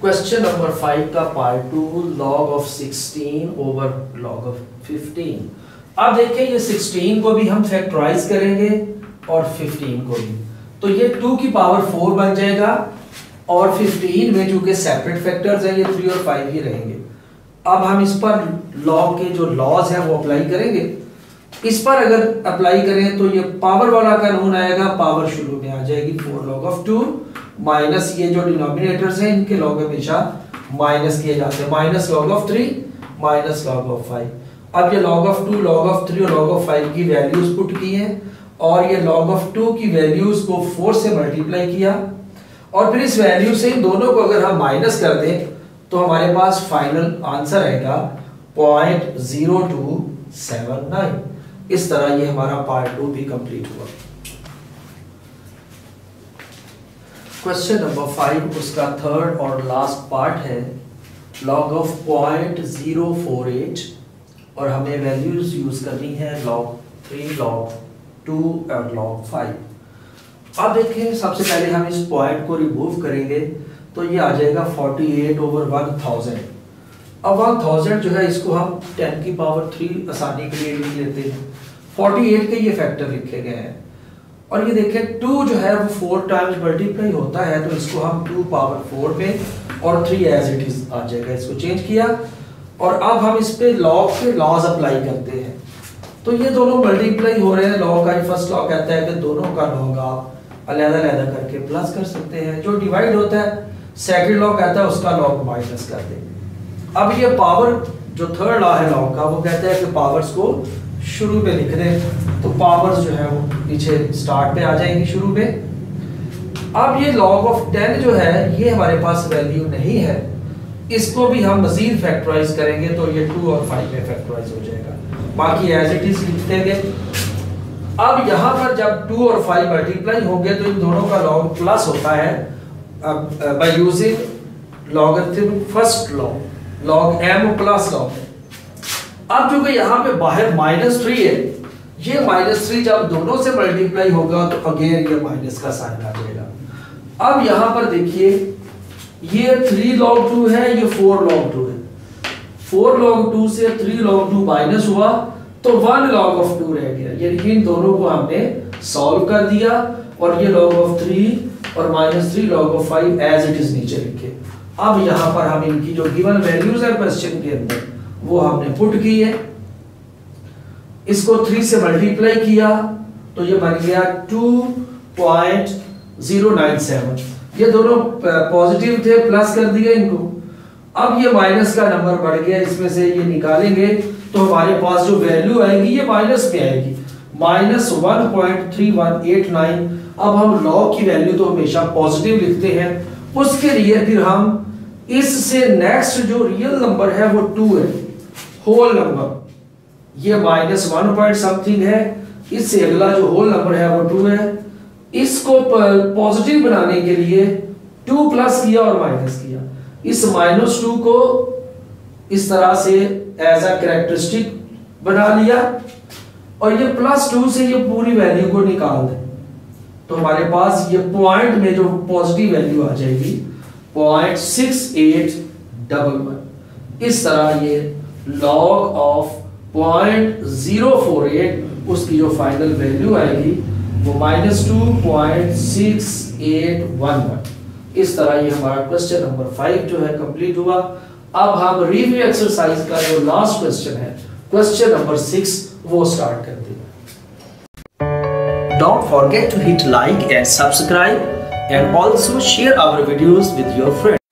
Question number five का part two log of 16 over log of 15 अब देखिए, ये 16 को भी हम फैक्टराइज करेंगे और 15 को भी। तो ये 2 की पावर 4 बन जाएगा और 15 में चूँकि सेपरेट फैक्टर्स हैं, ये 3 और 5 ही रहेंगे। अब हम इस पर लॉग के जो लॉज हैं, वो अप्लाई करेंगे। इस पर अगर अप्लाई करें तो ये पावर वाला कानून आएगा पावर शुरू में आ जाएगी four log of two minus ये जो डिनोमिनेटर्स हैं, इनके लॉग हमेशा माइनस किए जाते हैं। Minus log of three minus log of five अब ये log of two log of three और लॉग ऑफ़ फाइव की वैल्यूज़ पुट की हैं और ये लॉग ऑफ़ टू की वैल्यूज़ को फोर से मल्टीप्लाई किया और फिर इस वैल्यू से इन दोनों को अगर हम माइनस कर दें तो हमारे पास फाइनल आंसर आएगा point zero two seven nine इस तरह ये हमारा पार्ट टू भी कंप्लीट हुआ। क्वेश्चन नंबर फाइव उसका थर्ड और लास्ट पार्ट है log of point zero four eight और हमें वैल्यूज़ यूज़ करनी है लॉग थ्री लॉग टू और लॉग फाइव अब देखें, सबसे पहले हम इस पॉइंट को रिमूव करेंगे तो ये आ जाएगा forty eight over one thousand अब वन थाउज़ेंड जो है, इसको हम टेन की पावर थ्री आसानी के लिए लिख लेते हैं। फोर्टी एट के ये फैक्टर लिखे गए हैं। और ये देखें टू जो है, वो फोर टाइम्स मल्टीप्लाई होता है तो इसको हम टू पावर फोर पे और थ्री एज इट इज़ आ जाएगा। इसको चेंज किया और अब हम इस पे लॉग के लॉज अप्लाई करते हैं। तो ये दोनों मल्टीप्लाई हो रहे हैं। लॉग का फ़र्स्ट लॉ कहता है कि दोनों का लॉग आप अलहदा अलहदा करके प्लस कर सकते हैं। जो डिवाइड होता है सेकंड लॉ कहता है, उसका लॉग माइनस कर दें अब ये पावर जो थर्ड लॉ है लॉग का, वो कहता है कि पावर्स को शुरू में लिख दें तो पावर्स जो है वो पीछे स्टार्ट पे आ जाएँगी शुरू में अब ये लॉग ऑफ़ टेन जो है, ये हमारे पास वैल्यू नहीं है। इसको भी हम मजीद फैक्टराइज करेंगे तो ये टू और फाइव में फैक्टराइज हो जाएगा। बाकी एज इट इज़ लिख देंगे। अब यहाँ पर जब टू और फाइव मल्टीप्लाई होंगे तो इन दोनों का लॉग प्लस होता है। By using logarithm first log log M plus log अब जो कि यहाँ पे बाहर माइनस थ्री है, ये माइनस थ्री जब दोनों से मल्टीप्लाई होगा तो अगेन ये माइनस का साइन आ जाएगा। अब यहाँ पर देखिए, ये थ्री लॉग टू है, ये फोर लॉग टू है। फोर लॉग टू से थ्री लॉग टू माइनस हुआ तो वन लॉग ऑफ़ टू रह गया। यानी इन दोनों को हमने सॉल्व कर दिया, और ये लॉग ऑफ़ थ्री और minus three log of five as it is नीचे लिखे। अब यहाँ पर हम इनकी जो गिवन वैल्यूज़ है क्वेश्चन के अंदर वो हमने पुट की है। इसको थ्री से मल्टीप्लाई किया तो ये बन गया two point zero nine seven ये दोनों पॉजिटिव थे प्लस कर दिया इनको। अब ये माइनस का नंबर बढ़ गया, इसमें से ये निकालेंगे तो हमारे पास जो वैल्यू आएगी, ये माइनस में आएगी। Minus one point three one eight nine अब हम लॉग की वैल्यू तो हमेशा पॉजिटिव लिखते हैं। उसके लिए फिर हम इससे नेक्स्ट जो रियल नंबर है, वो टू है। होल नंबर ये माइनस वन पॉइंट समथिंग है। इससे अगला जो होल नंबर है, वो टू है। इसको पॉजिटिव बनाने के लिए टू प्लस किया और माइनस किया। इस माइनस टू को इस तरह से एज अ कैरेक्टरिस्टिक बना लिया। और ये प्लस टू से ये पूरी वैल्यू को निकाल दें। तो हमारे पास ये पॉइंट में जो पॉजिटिव वैल्यू आ जाएगी point six eight double one इस तरह ये log of point zero four eight उसकी जो फाइनल वैल्यू आएगी, वो minus two point six eight one one इस तरह ये हमारा क्वेश्चन नंबर फाइव जो है कंप्लीट हुआ। अब हम रिव्यू एक्सरसाइज का जो लास्ट क्वेश्चन है क्वेश्चन नंबर सिक्स वो स्टार्ट करते हैं Don't forget to hit like and subscribe and also share our videos with your friends.